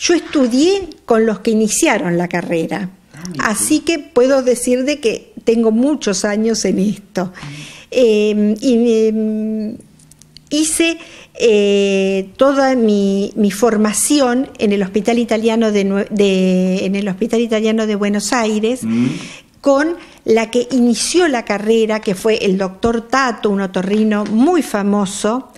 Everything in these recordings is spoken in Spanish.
Yo estudié con los que iniciaron la carrera, así que puedo decir de que tengo muchos años en esto. Eh, y em, hice eh, toda mi, formación en el Hospital Italiano de, en el Hospital Italiano de Buenos Aires mm. con la que inició la carrera, que fue el doctor Tato, un otorrino muy famoso,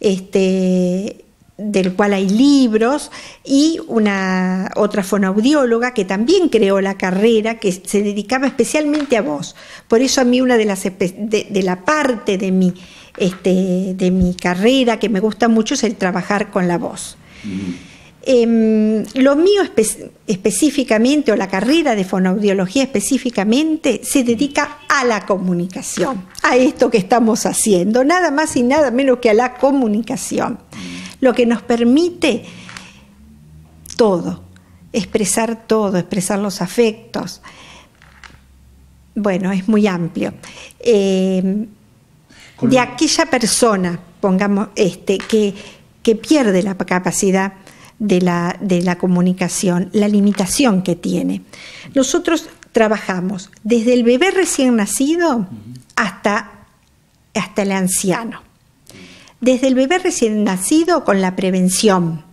este, del cual hay libros, y una otra fonoaudióloga que también creó la carrera, que se dedicaba especialmente a voz. Por eso a mí una de las de, la parte de mi, este, de mi carrera que me gusta mucho es el trabajar con la voz. Em, lo mío específicamente, o la carrera de fonoaudiología específicamente, se dedica a la comunicación, a esto que estamos haciendo, nada más y nada menos que a la comunicación lo que nos permite todo, expresar todo, expresar los afectos. Bueno, es muy amplio. Eh, de aquella persona, pongamos, este, que, que pierde la capacidad de la, de la comunicación, la limitación que tiene. Nosotros trabajamos desde el bebé recién nacido hasta, hasta el anciano desde el bebé recién nacido con la prevención.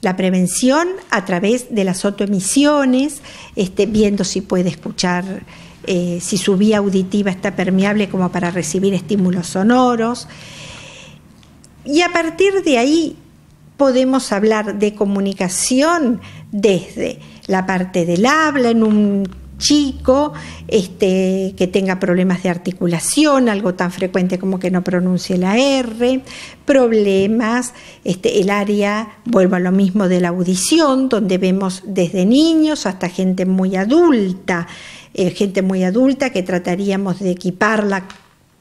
La prevención a través de las autoemisiones, este, viendo si puede escuchar, eh, si su vía auditiva está permeable como para recibir estímulos sonoros. Y a partir de ahí podemos hablar de comunicación desde la parte del habla en un chico, este, que tenga problemas de articulación, algo tan frecuente como que no pronuncie la R, problemas, este, el área, vuelvo a lo mismo de la audición, donde vemos desde niños hasta gente muy adulta, eh, gente muy adulta que trataríamos de equiparla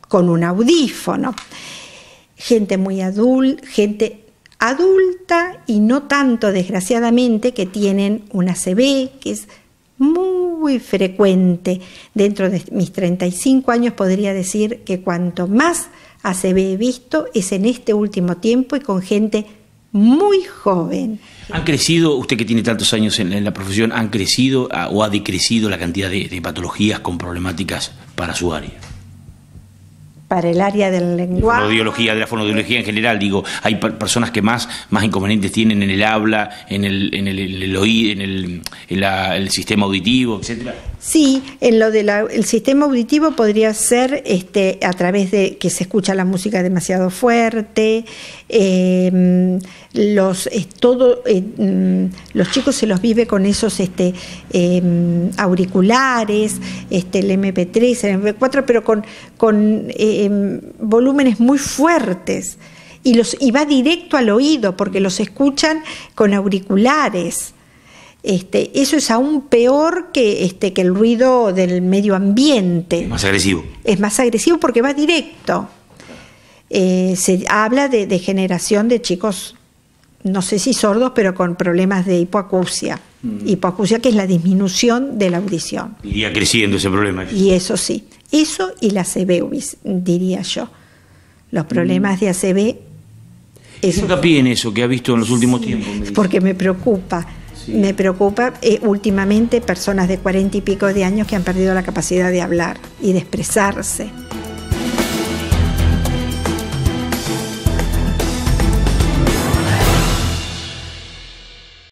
con un audífono, gente muy adulta, gente adulta y no tanto desgraciadamente que tienen una CB, que es muy frecuente. Dentro de mis 35 años podría decir que cuanto más ACB he visto es en este último tiempo y con gente muy joven. ¿Han crecido, usted que tiene tantos años en, la profesión, han crecido ah, o ha decrecido la cantidad de patologías con problemáticas para su área? Para el área del lenguaje. de la fonodiología en general, digo, hay personas que más, más inconvenientes tienen en el habla, en el, en el, oído, en, el, el, sistema auditivo, etcétera. Sí, en lo del sistema auditivo podría ser este, a través de que se escucha la música demasiado fuerte, em, los, todo, eh, mm, los chicos se los vive con esos este, em, auriculares, este, el MP3, el MP4, pero con, con em, volúmenes muy fuertes. Y, los, y va directo al oído porque los escuchan con auriculares. Este, eso es aún peor que, este, que el ruido del medio ambiente. Más agresivo. Es más agresivo porque va directo. Eh, se habla de, generación de chicos, no sé si sordos, pero con problemas de hipoacusia. Mm. Hipoacusia que es la disminución de la audición. Iría creciendo ese problema. Y eso sí. Eso y la ACV, diría yo. Los problemas de ACV... ¿Qué hincapié en eso que ha visto en los últimos tiempos? Porque me preocupa me preocupa eh, últimamente personas de cuarenta y pico de años que han perdido la capacidad de hablar y de expresarse.